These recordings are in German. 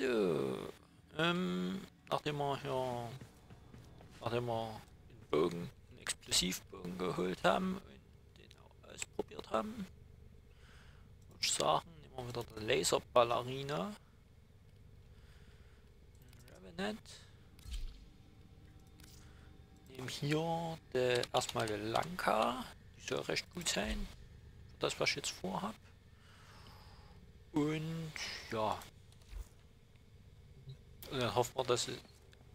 So. Ähm, nachdem wir hier, nachdem wir den Bogen, den Explosivbogen geholt haben und den auch ausprobiert haben, würde ich sagen, nehmen wir wieder die Laserballerina. Revenant. Nehmen hier de, erstmal die Lanka, die soll recht gut sein, für das was ich jetzt vorhab. Und ja, dann hoffen wir, dass es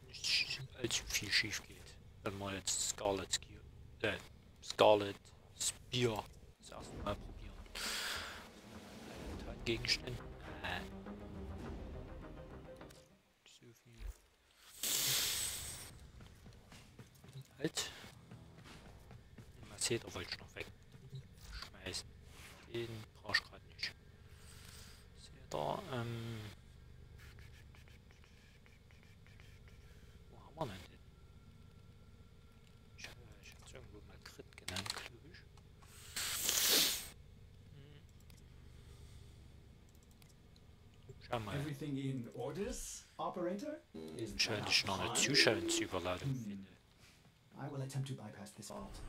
nicht allzu viel schief geht, wenn wir jetzt Scarlet, äh, Scarlet Spear das erste Mal probieren. Äh, Gegenstände. Äh. So viel. Halt. Maceter wollte ich noch wegschmeißen. Den brauche ich gerade nicht. Seht ihr, ähm. Wo haben wir denn den? Ich, äh, ich hab's irgendwo mal Crit genannt, glaube ich. Hm. Orders, operator? scheint ich noch eine Zuschauerüberladung finde. I will attempt to bypass this fault.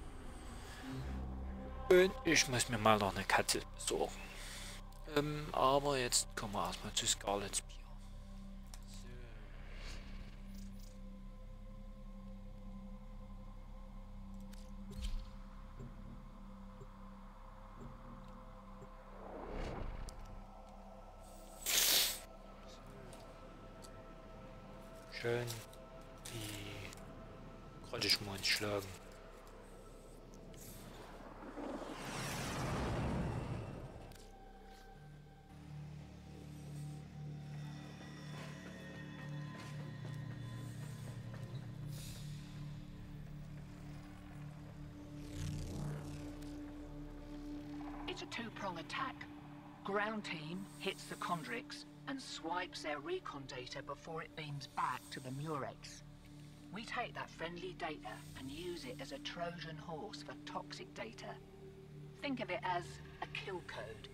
Und ich muss mir mal noch eine Katze besorgen. Ähm, aber jetzt kommen wir erstmal zu Scarlet's Bier. Schön die Grottischmond schlagen. Their recon data before it beams back to the Murex. We take that friendly data and use it as a Trojan horse for toxic data. Think of it as a kill code.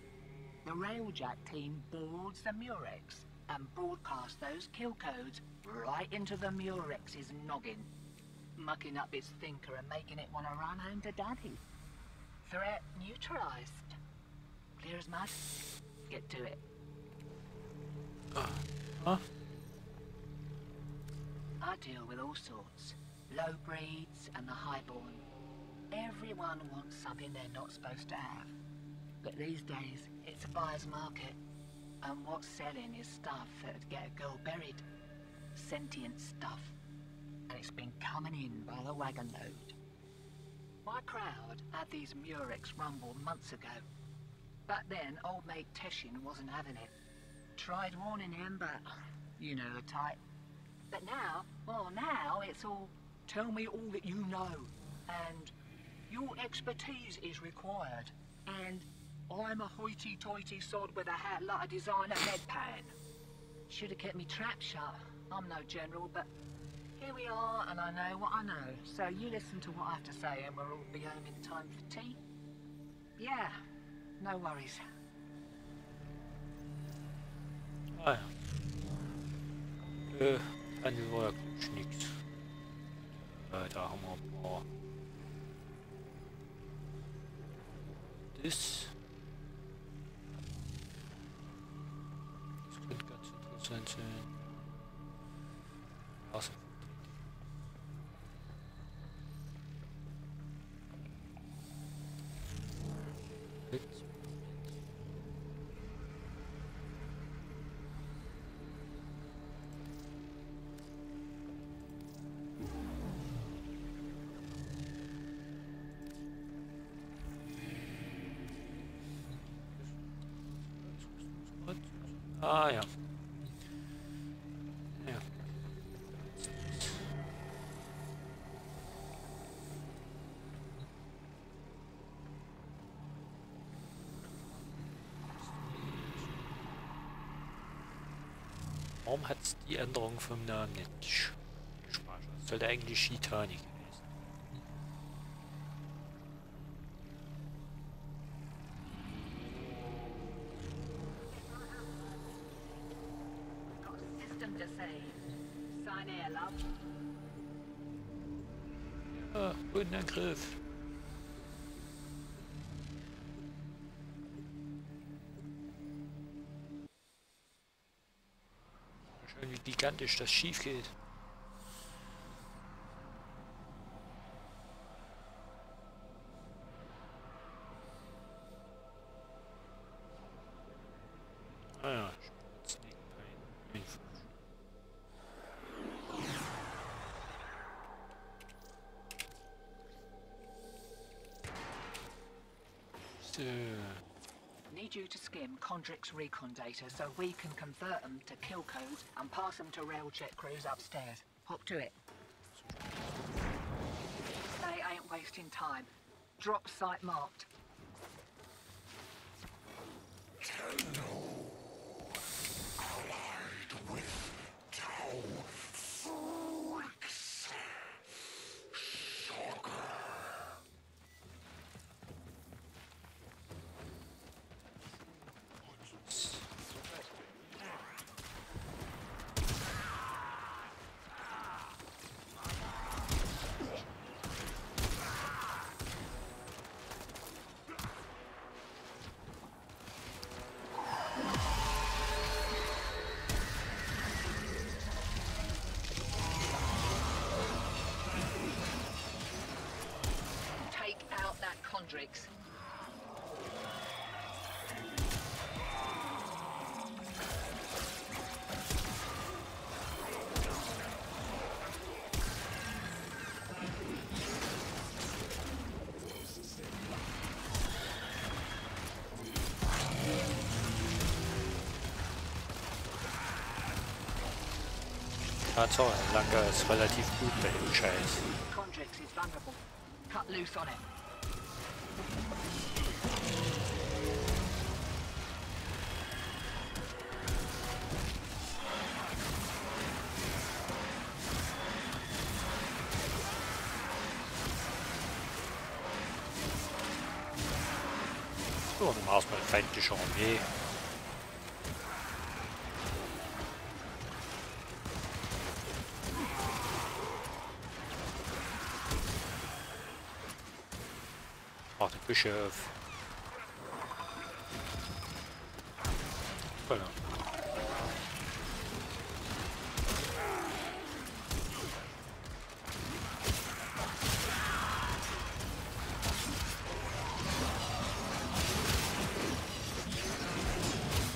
The Railjack team boards the Murex and broadcasts those kill codes right into the Murex's noggin, mucking up its thinker and making it want to run home to daddy. Threat neutralized. Clear as mud? Get to it. Huh? I deal with all sorts. Low breeds and the highborn. Everyone wants something they're not supposed to have. But these days, it's a buyer's market. And what's selling is stuff that'd get a girl buried. Sentient stuff. And it's been coming in by the wagon load. My crowd had these Murex rumble months ago. Back then, old mate Teshin wasn't having it. Tried warning him, but you know the type. But now, well, now it's all tell me all that you know, and your expertise is required, and I'm a hoity-toity sod with a hat like a designer headpan. Should have kept me trap shut. I'm no general, but here we are, and I know what I know. So you listen to what I have to say, and we'll all be home in time for tea. Yeah, no worries. Ah ja. Äh, ja glaub ich nix. Äh, da haben wir ein paar. Das. Das könnte ganz interessant sein. Also, Ah ja. Ja. Warum hat die Änderung vom Namen nicht gespeichert? Sollte eigentlich Shitani. Gigantisch das schief geht. Skim Condric's recon data so we can convert them to kill codes and pass them to railjet crews upstairs. Hop to it. They ain't wasting time. Drop site marked. Tatsache, Langer ist relativ gut bei dem Scheiß. So, dann erstmal feindliche Armee. Bischof.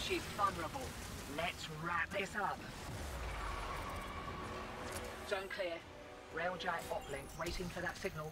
She's vulnerable. Let's wrap this up. Zone clear. Railjet uplink waiting for that signal.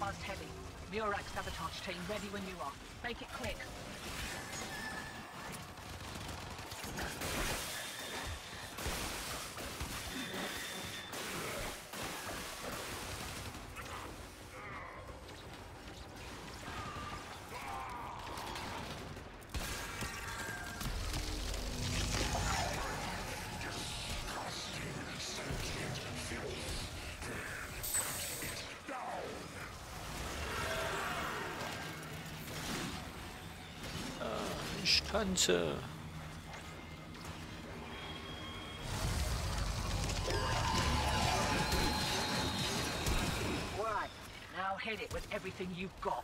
Buzzed heavy. Murak sabotage team ready when you are. Make it quick. hunter. Right. Now hit it with everything you've got.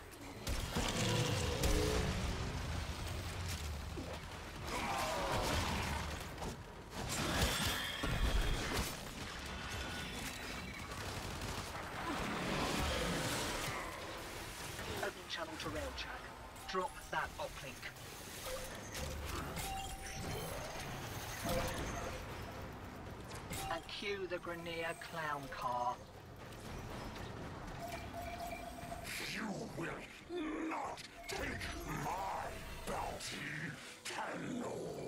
The clown car. You will not take my bounty, Tenno.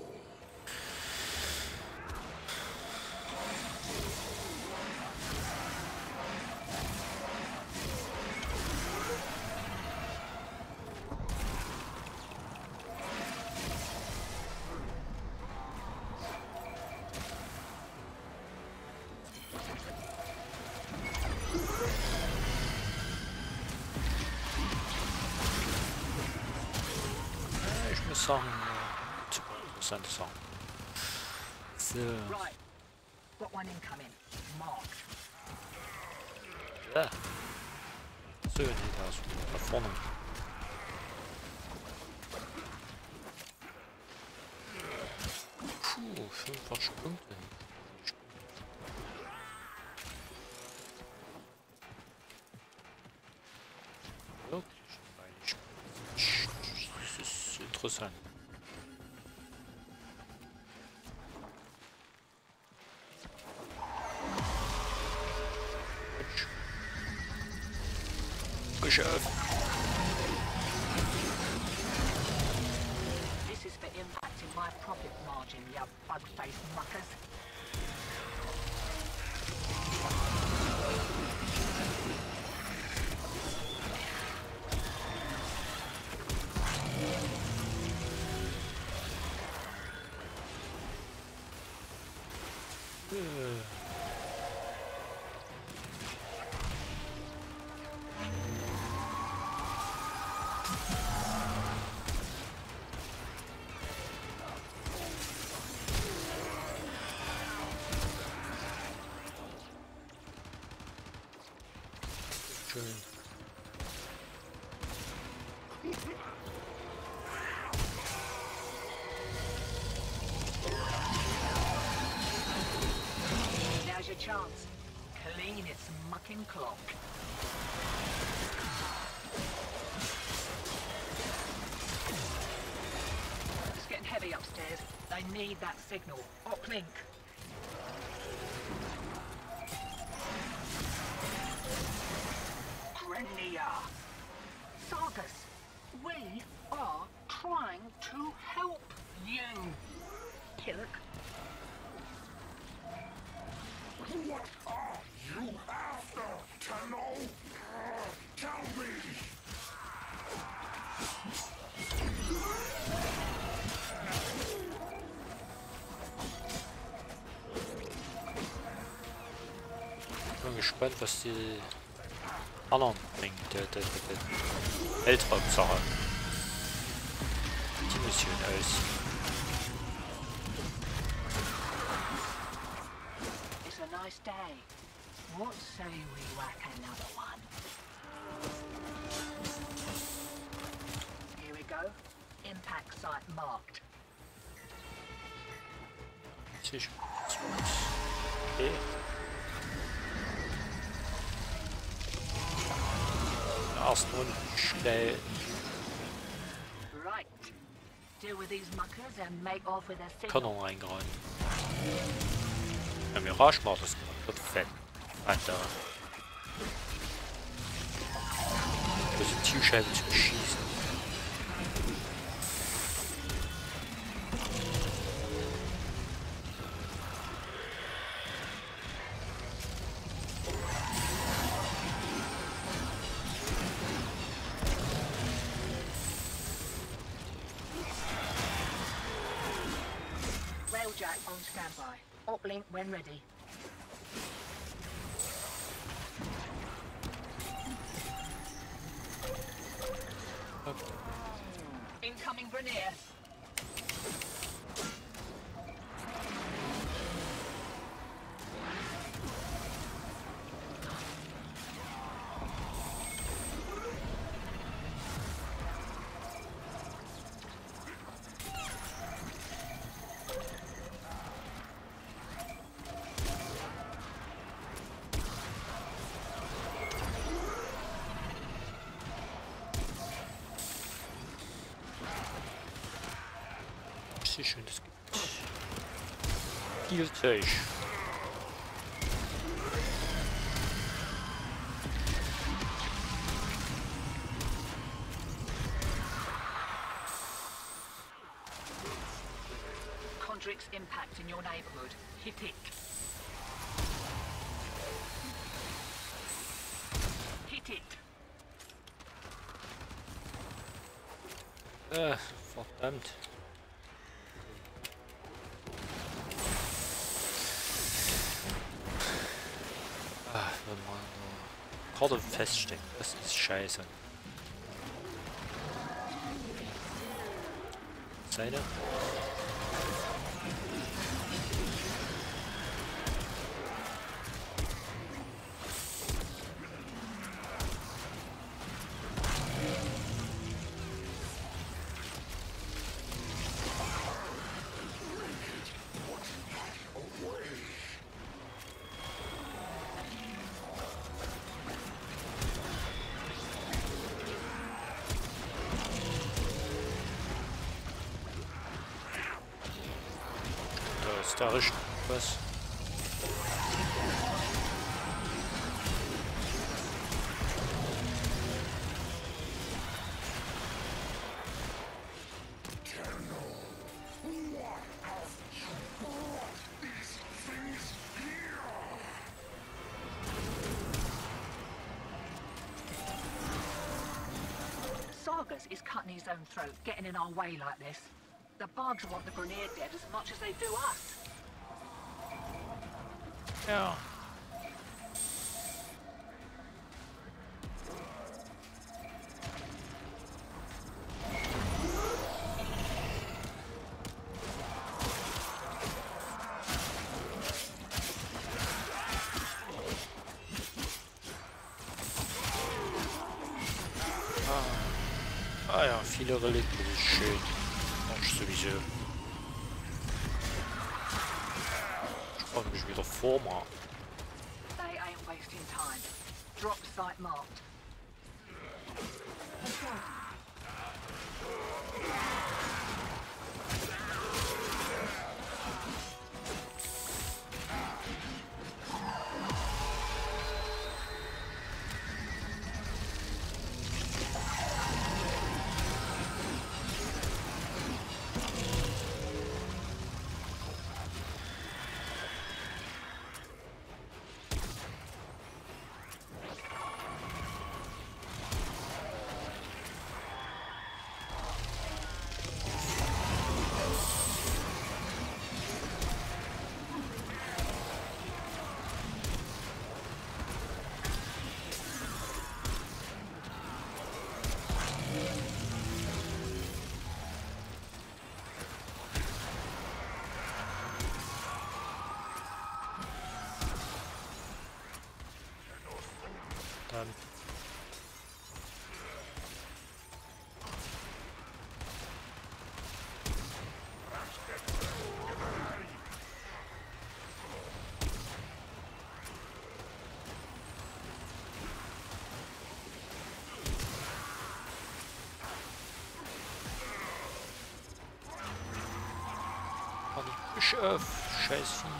song, uh, send a song. So. Right. Got one incoming. Marked. Yeah. So you need A performance. My profit margin, you bug-faced muckers. Mucking clock. It's getting heavy upstairs. They need that signal. Uplink. Falcon, voici... Pardon, Ring de, Elle trop, signal. Körner reingehauen. Ja, Mirage macht das gemacht. Wird fett. Alter. Positivscheibe zum Schießen. On standby. Uplink when ready. schönes Spielzeug. Chondrick's impact in your neighborhood. Hit it. Hit it. Äh, verdammt. Karte feststeckt, das ist scheiße. Seite. Own throat, getting in our way like this. The bugs want the Grenier dead as much as they do us. Ja. Womp womp. Bischof, scheiß Vieh.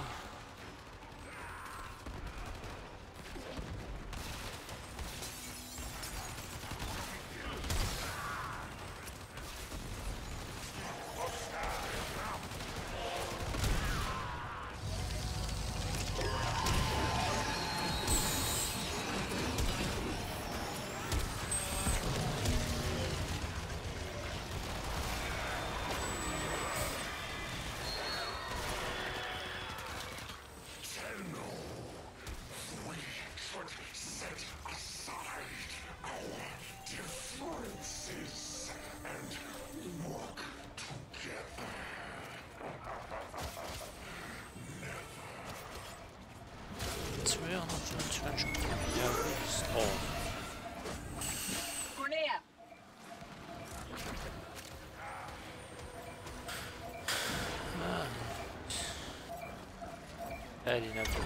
Allez, n'importe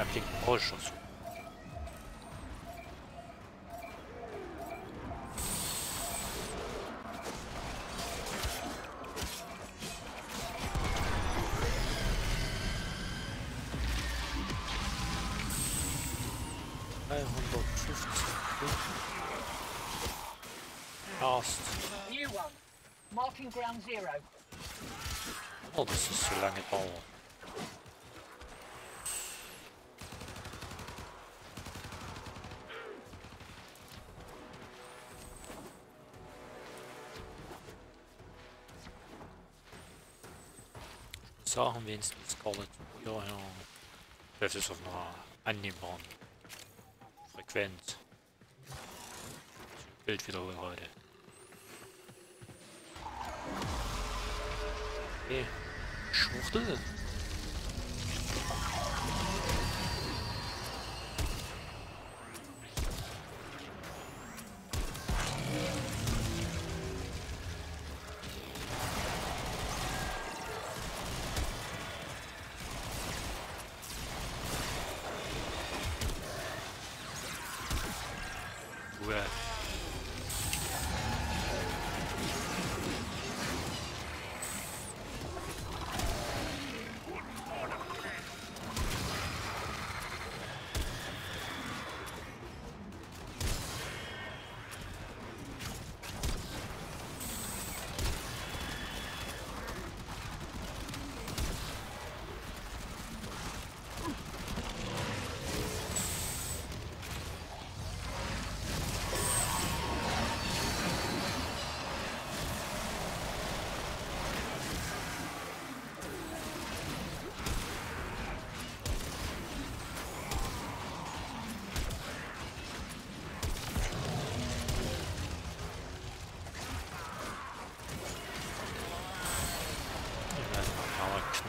Applique proche en Sagen, wenigstens Scarlet ja, ja, läuft es auf einer annehmbaren Frequenz. Bildwiederholrate. Okay. Schwuchtel.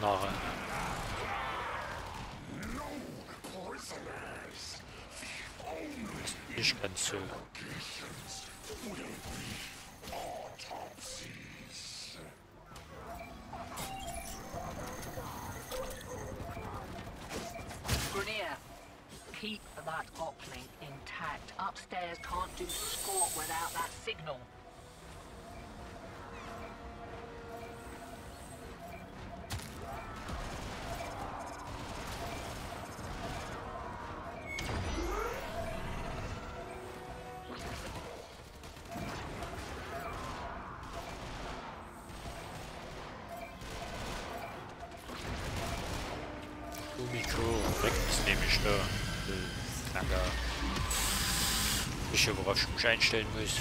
Knarre. Prisoners, Nicht ganz so. Ist nämlich da. Äh, Knacker. Ich worauf ich mich einstellen muss.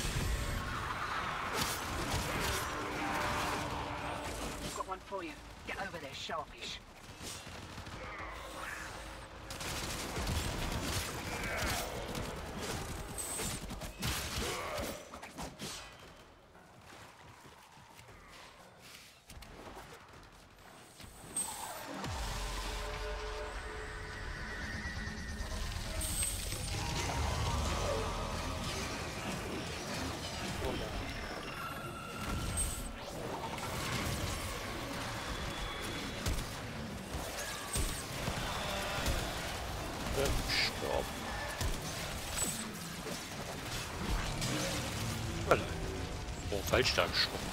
Wo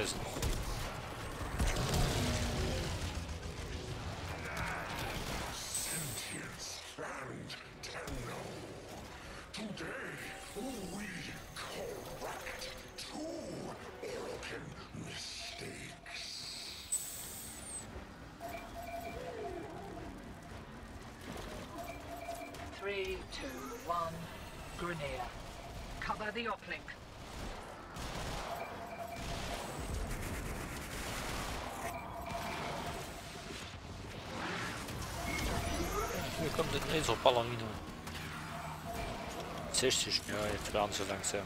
because Hier kommt ein Laserballerino. 60, ja, jetzt werden sie langsam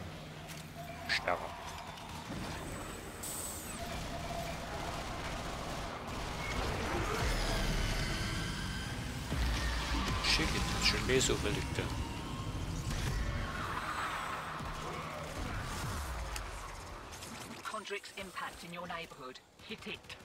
stärker. Schick, jetzt schon Laserrelikte. Condric's impact in your neighborhood. Hit it.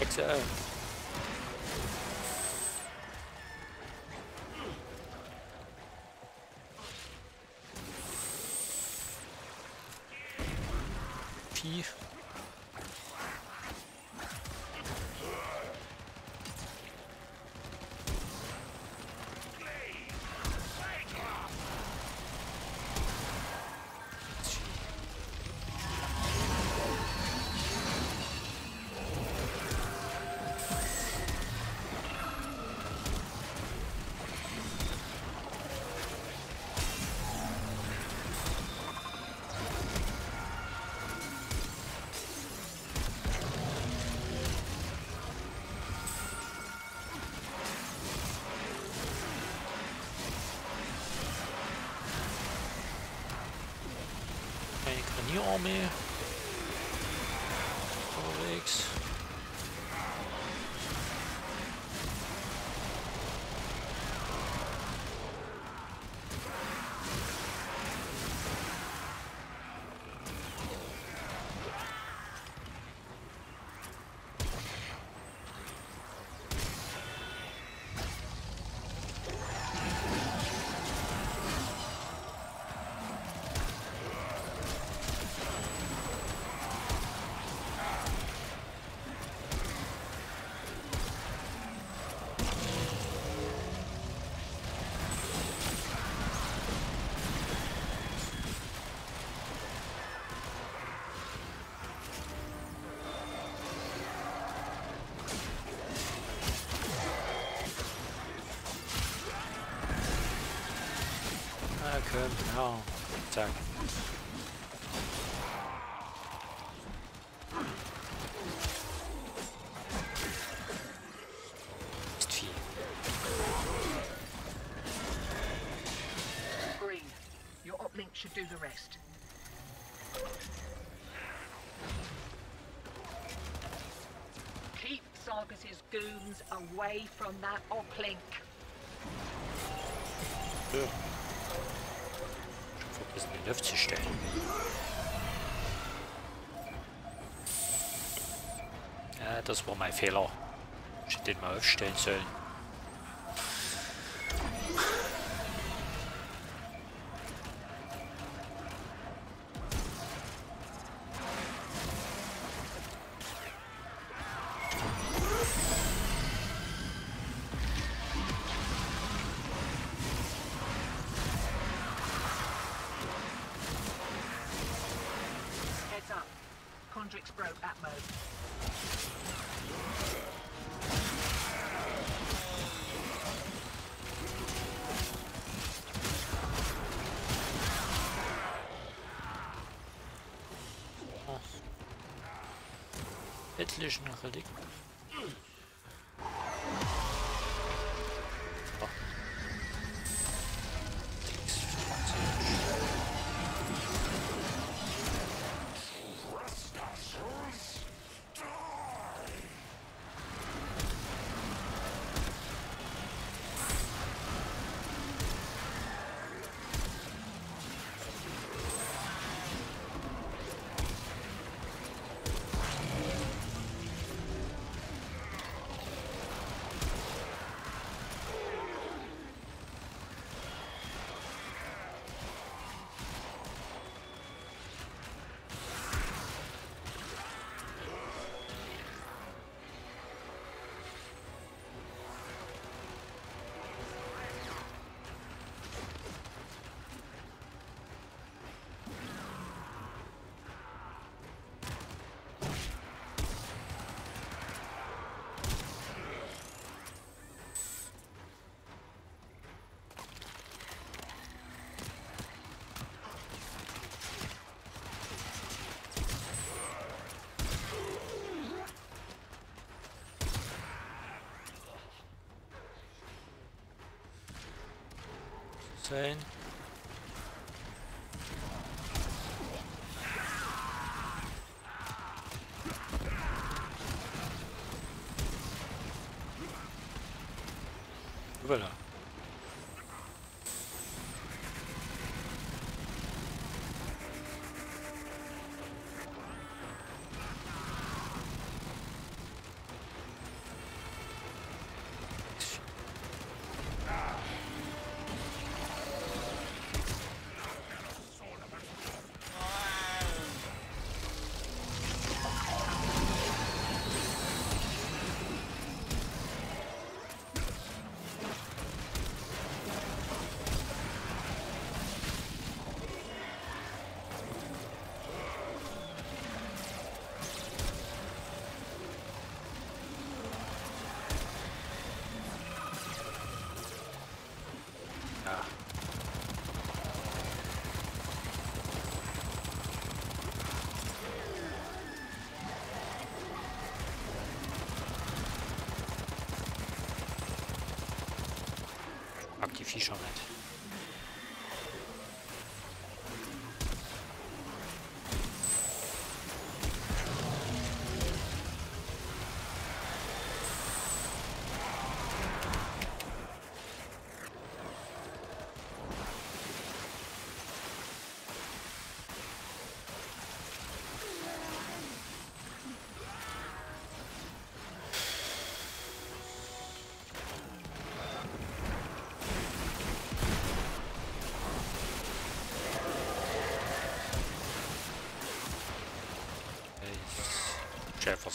Exo. me. Komm, ja. Zack. Ist viel. Green. Your uplink should do the rest. Keep Sargas's goons away from that uplink. Ja. Luft zu stellen. Ja, das war mein Fehler. Ich hätte den mal aufstellen sollen. Etlichen Relikten. 13. die Viecher nicht.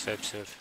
That's absurd.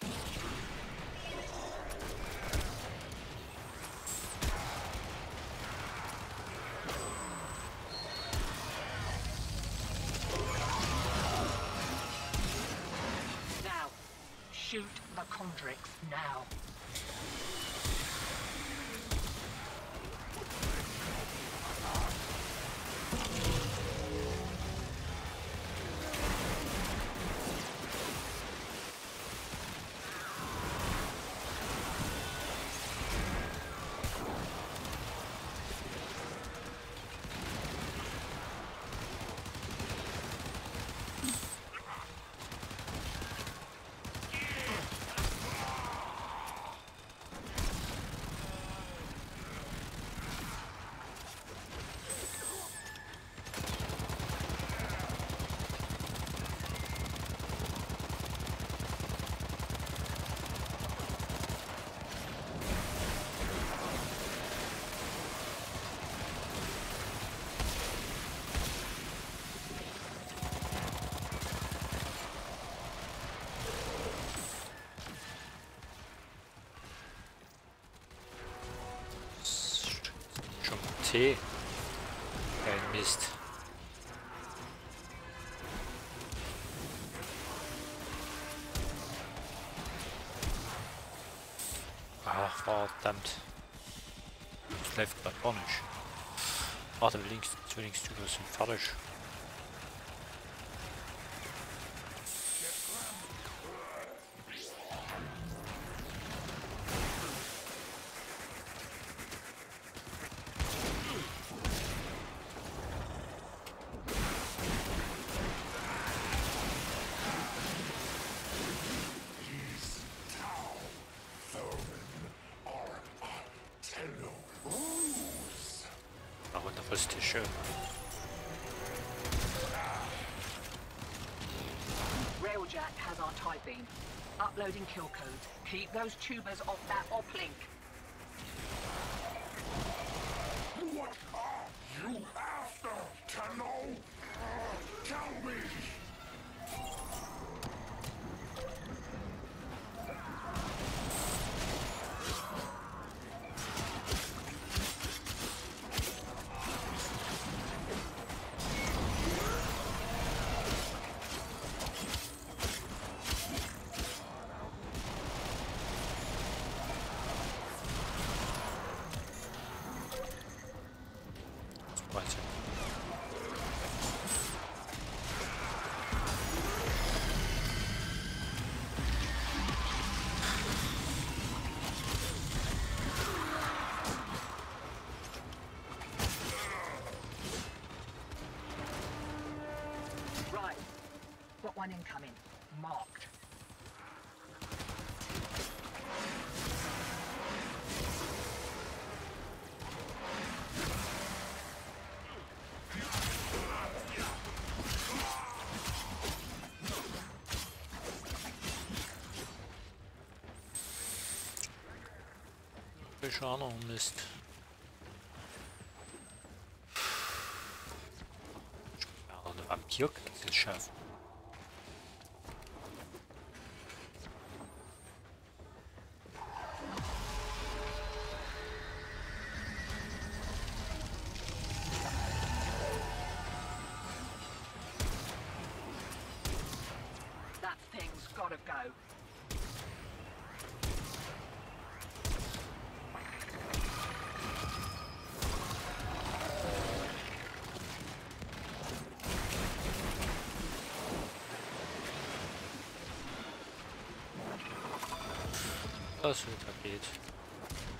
Kein Mist. Ach, verdammt. Das läuft grad gar nicht. Warte, links, Zwillingstücher sind fertig. was to show. Railjack has our tie beam. Uploading kill code. Keep those tubers off that op link. One incoming. Marked. Welcher auch noch Mist. Ja, eine Vampir kann es schaffen.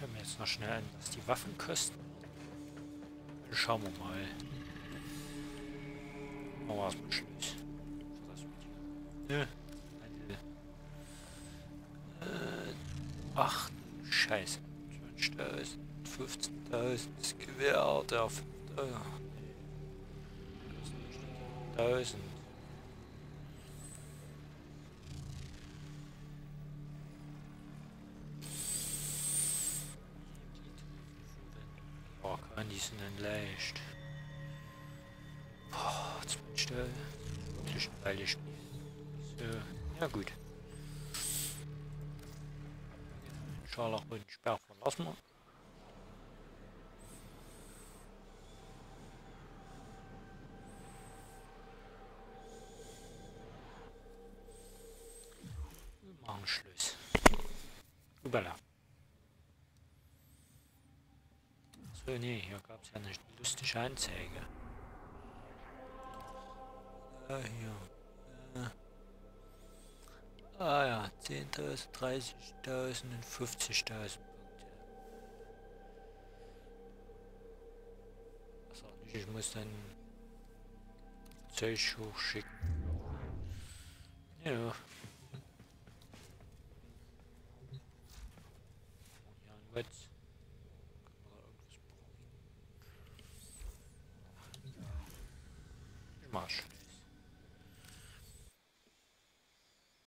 Ich schaue mir jetzt noch schnell an, was die Waffen kosten. Dann Schauen wir mal. Machen wir erstmal Schluss. Sind dann leicht. Boah, jetzt bin ich Weile spielen. So, ja gut. Scharlach und Sperr verlassen wir. Machen Schluss. Ubala. So, nee, hier gab es ja eine lustige Anzeige. Ah, hier. Äh. Ah ja, 10.000, 30.000 und 50.000 Punkte. Nicht, ich muss dann Zeug hochschicken. Ja. Ja, und was? macho.